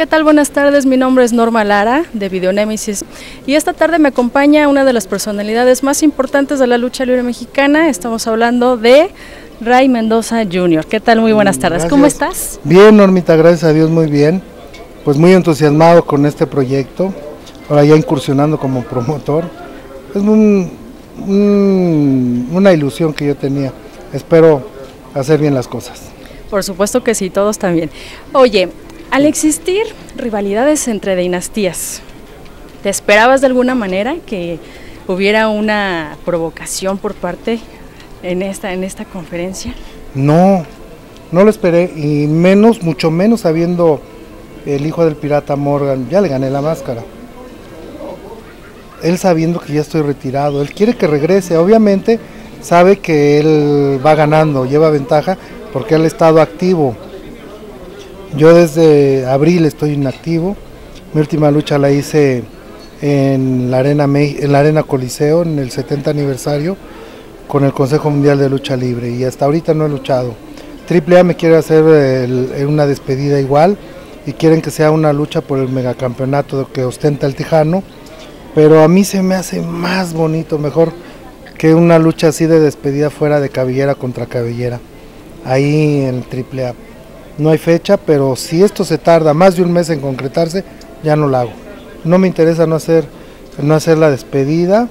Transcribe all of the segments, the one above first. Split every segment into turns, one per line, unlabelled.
¿qué tal? Buenas tardes, mi nombre es Norma Lara de Videonémesis y esta tarde me acompaña una de las personalidades más importantes de la lucha libre mexicana. Estamos hablando de Ray Mendoza Jr. ¿Qué tal? Muy buenas tardes, ¿cómo estás?
Bien, Normita, gracias a Dios, muy bien. Pues muy entusiasmado con este proyecto, ahora ya incursionando como promotor. Es un, una ilusión que yo tenía. Espero hacer bien las cosas.
Por supuesto que sí, todos también. Oye, al existir rivalidades entre dinastías, ¿te esperabas de alguna manera que hubiera una provocación por parte en esta, en esta conferencia?
No, no lo esperé, y menos, mucho menos sabiendo el hijo del pirata Morgan, ya le gané la máscara. Él sabiendo que ya estoy retirado, él quiere que regrese, obviamente sabe que él va ganando, lleva ventaja, porque él ha estado activo. Yo desde abril estoy inactivo. Mi última lucha la hice en la Arena, en la arena Coliseo, en el 70 aniversario, con el Consejo Mundial de Lucha Libre. Y hasta ahorita no he luchado. Triple A me quiere hacer una despedida igual y quieren que sea una lucha por el megacampeonato que ostenta el Tijano. Pero a mí se me hace más bonito, mejor que una lucha así de despedida fuera de cabellera contra cabellera ahí en AAA. No hay fecha, pero si esto se tarda más de un mes en concretarse, ya no lo hago. No me interesa no hacer, no hacer la despedida,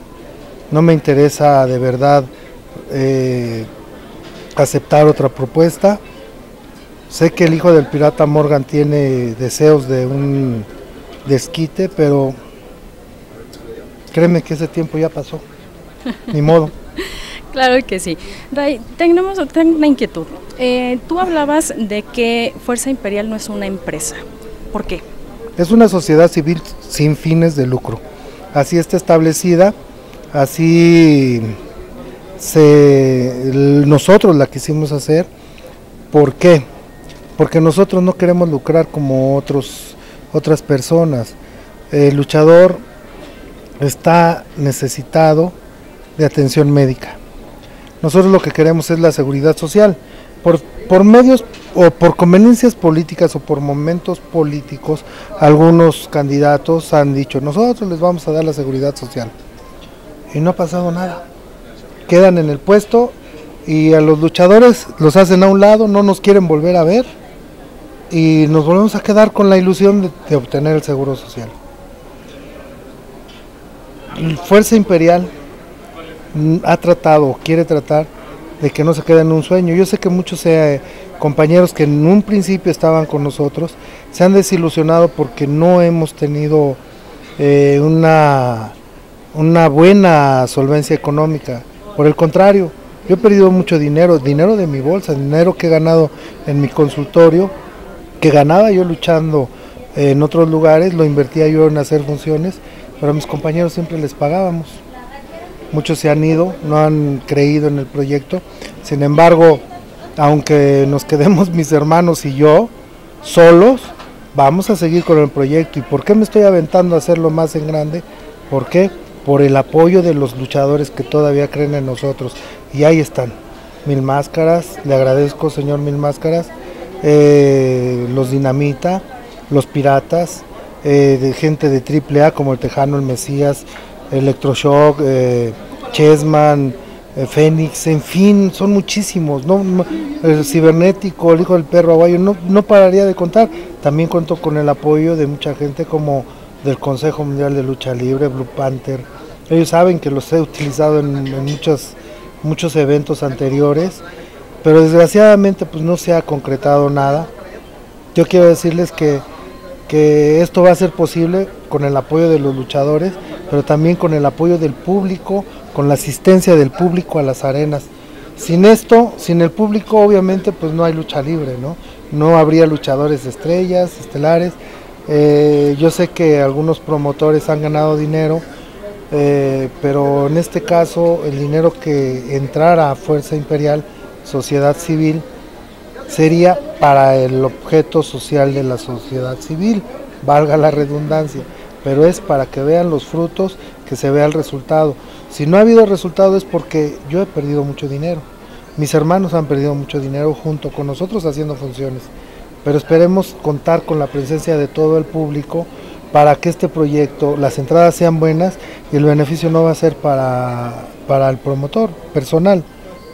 no me interesa de verdad eh, aceptar otra propuesta. Sé que el hijo del pirata Morgan tiene deseos de un desquite, pero créeme que ese tiempo ya pasó. Ni modo.
Claro que sí. Ray, tenemos una inquietud. Eh, tú hablabas de que Fuerza Imperial no es una empresa. ¿Por qué?
Es una sociedad civil sin fines de lucro. Así está establecida, así se, nosotros la quisimos hacer. ¿Por qué? Porque nosotros no queremos lucrar como otros, otras personas. El luchador está necesitado de atención médica nosotros lo que queremos es la seguridad social. Por, por medios o por conveniencias políticas o por momentos políticos, algunos candidatos han dicho, nosotros les vamos a dar la seguridad social. Y no ha pasado nada. Quedan en el puesto y a los luchadores los hacen a un lado, no nos quieren volver a ver y nos volvemos a quedar con la ilusión de, de obtener el seguro social. Fuerza Imperial ha tratado, quiere tratar de que no se quede en un sueño. Yo sé que muchos eh, compañeros que en un principio estaban con nosotros se han desilusionado porque no hemos tenido eh, una, una buena solvencia económica. Por el contrario, yo he perdido mucho dinero, dinero de mi bolsa, dinero que he ganado en mi consultorio, que ganaba yo luchando en otros lugares, lo invertía yo en hacer funciones, pero a mis compañeros siempre les pagábamos muchos se han ido, no han creído en el proyecto. Sin embargo, aunque nos quedemos mis hermanos y yo solos, vamos a seguir con el proyecto. ¿Y por qué me estoy aventando a hacerlo más en grande? ¿Por qué? Por el apoyo de los luchadores que todavía creen en nosotros. Y ahí están, Mil Máscaras, le agradezco señor Mil Máscaras, eh, los Dinamita, los Piratas, eh, de gente de AAA como el Tejano, el Mesías, Electroshock, eh, Chessman, eh, Fénix, en fin, son muchísimos, ¿no? el cibernético, el hijo del perro aguayo, no, no pararía de contar. También cuento con el apoyo de mucha gente como del Consejo Mundial de Lucha Libre, Blue Panther. Ellos saben que los he utilizado en, muchos, eventos anteriores, pero desgraciadamente pues no se ha concretado nada. Yo quiero decirles que, que esto va a ser posible con el apoyo de los luchadores pero también con el apoyo del público, con la asistencia del público a las arenas. Sin esto, sin el público, obviamente, pues no hay lucha libre, ¿no? No habría luchadores de estrellas, estelares. Eh, yo sé que algunos promotores han ganado dinero, eh, pero en este caso el dinero que entrara a Fuerza Imperial, sociedad civil, sería para el objeto social de la sociedad civil, valga la redundancia pero es para que vean los frutos, que se vea el resultado. Si no ha habido resultado es porque yo he perdido mucho dinero. Mis hermanos han perdido mucho dinero junto con nosotros haciendo funciones. pero esperemos contar con la presencia de todo el público para que este proyecto, las entradas sean buenas y el beneficio no va a ser para, para el promotor personal,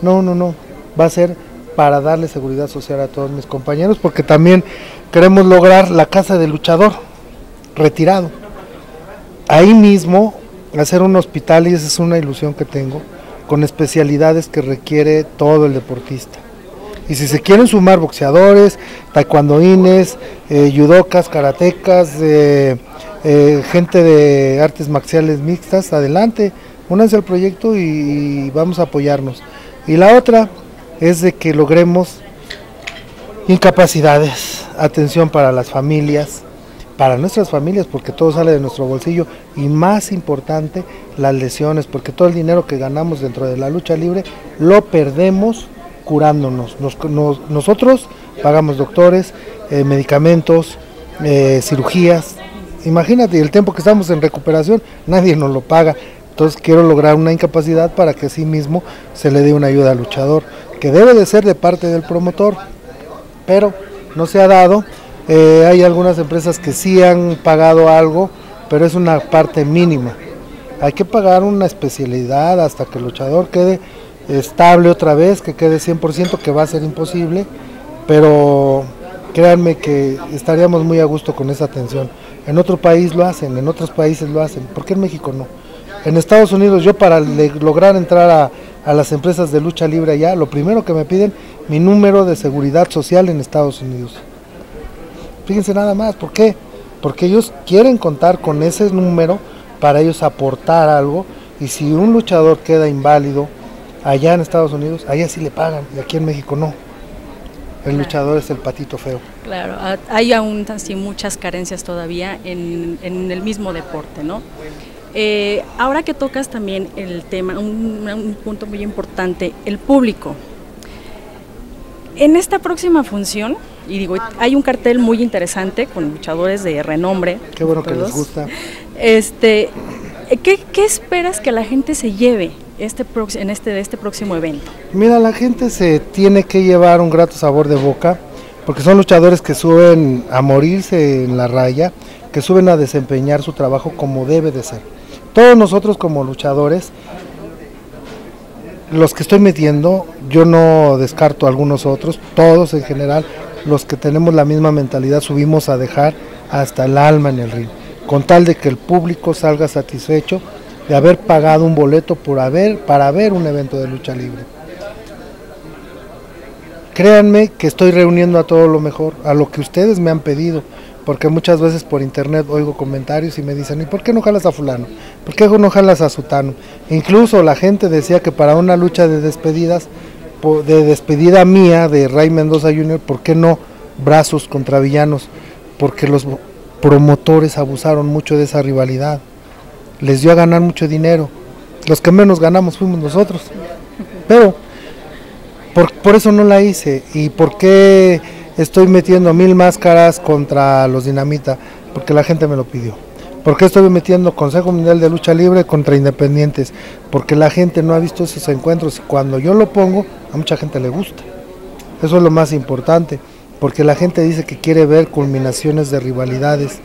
no, no, no, va a ser para darle seguridad social a todos mis compañeros, porque también queremos lograr la casa del luchador retirado. Ahí mismo hacer un hospital, y esa es una ilusión que tengo, con especialidades que requiere todo el deportista. Y si se quieren sumar boxeadores, taekwondoines, eh, judocas, karatecas, eh, eh, gente de artes marciales mixtas, adelante, únanse al proyecto y, vamos a apoyarnos. Y la otra es de que logremos incapacidades, atención para las familias, para nuestras familias, porque todo sale de nuestro bolsillo, y más importante, las lesiones, porque todo el dinero que ganamos dentro de la lucha libre lo perdemos curándonos. nosotros pagamos doctores, eh, medicamentos, eh, cirugías. Imagínate, el tiempo que estamos en recuperación, nadie nos lo paga. Entonces quiero lograr una incapacidad para que sí mismo se le dé una ayuda al luchador, que debe de ser de parte del promotor, pero no se ha dado. Eh, hay algunas empresas que sí han pagado algo, pero es una parte mínima. Hay que pagar una especialidad hasta que el luchador quede estable otra vez, que quede 100%, que va a ser imposible, pero créanme que estaríamos muy a gusto con esa atención. En otro país lo hacen, en otros países lo hacen, ¿por qué en México no? En Estados Unidos yo para lograr entrar a, a las empresas de lucha libre allá, lo primero que me piden, mi número de seguridad social en Estados Unidos. Fíjense nada más, ¿por qué? Porque ellos quieren contar con ese número para ellos aportar algo y si un luchador queda inválido, Allá en Estados Unidos, allá sí le pagan y aquí en México no. El luchador es el patito feo.
Claro, hay aún así muchas carencias todavía en, el mismo deporte, ¿no? Eh, ahora que tocas también el tema, un, un, punto muy importante, el público. En esta próxima función, y digo, hay un cartel muy interesante con luchadores de renombre.
Qué bueno que les gusta.
Este, ¿qué, ¿Qué esperas que la gente se lleve este en este, de este próximo evento?
Mira, la gente se tiene que llevar un grato sabor de boca, porque son luchadores que suben a morirse en la raya, que suben a desempeñar su trabajo como debe de ser. Todos nosotros como luchadores, los que estoy metiendo, yo no descarto a algunos otros, todos en general, los que tenemos la misma mentalidad, subimos a dejar hasta el alma en el ring, con tal de que el público salga satisfecho de haber pagado un boleto para ver un evento de lucha libre. Créanme que estoy reuniendo a todo lo mejor, a lo que ustedes me han pedido, porque muchas veces por internet oigo comentarios y me dicen, ¿y por qué no jalas a fulano? ¿Por qué no jalas a sutano? Incluso la gente decía que para una lucha de despedidas, de despedida mía de Ray Mendoza Jr., ¿por qué no brazos contra villanos? Porque los promotores abusaron mucho de esa rivalidad les dio a ganar mucho dinero. Los que menos ganamos fuimos nosotros. Pero por, eso no la hice. ¿Y por qué estoy metiendo mil máscaras contra los dinamita? Porque la gente me lo pidió. ¿Por qué estoy metiendo Consejo Mundial de Lucha Libre contra Independientes? Porque la gente no ha visto esos encuentros y cuando yo lo pongo, a mucha gente le gusta. Eso es lo más importante, porque la gente dice que quiere ver culminaciones de rivalidades.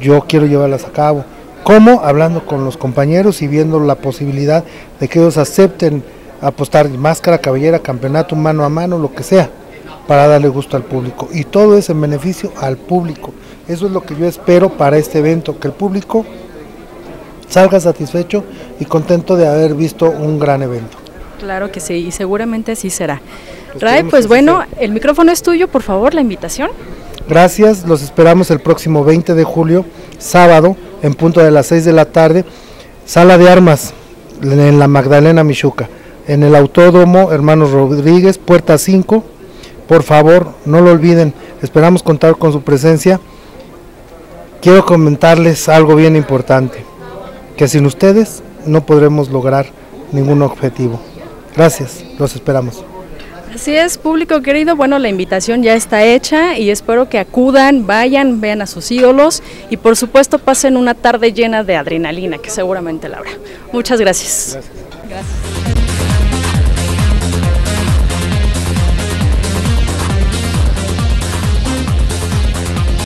Yo quiero llevarlas a cabo. ¿Cómo? Hablando con los compañeros y viendo la posibilidad de que ellos acepten apostar máscara, cabellera, campeonato mano a mano, lo que sea, para darle gusto al público. Y todo es en beneficio al público. Eso es lo que yo espero para este evento, que el público salga satisfecho y contento de haber visto un gran evento.
Claro que sí, y seguramente así será. Ray, pues bueno, el micrófono es tuyo, por favor, la invitación.
Gracias, los esperamos el próximo 20 de julio, sábado, en punto de las 6 de la tarde, sala de armas en la Magdalena Michuca, en el Autódromo Hermanos Rodríguez, puerta 5. Por favor, no lo olviden, esperamos contar con su presencia. Quiero comentarles algo bien importante, que sin ustedes no podremos lograr ningún objetivo. Gracias, los esperamos.
Así es, público querido, bueno, la invitación ya está hecha y espero que acudan, vayan, vean a sus ídolos y por supuesto pasen una tarde llena de adrenalina, que seguramente la habrá. Muchas gracias. Gracias. gracias.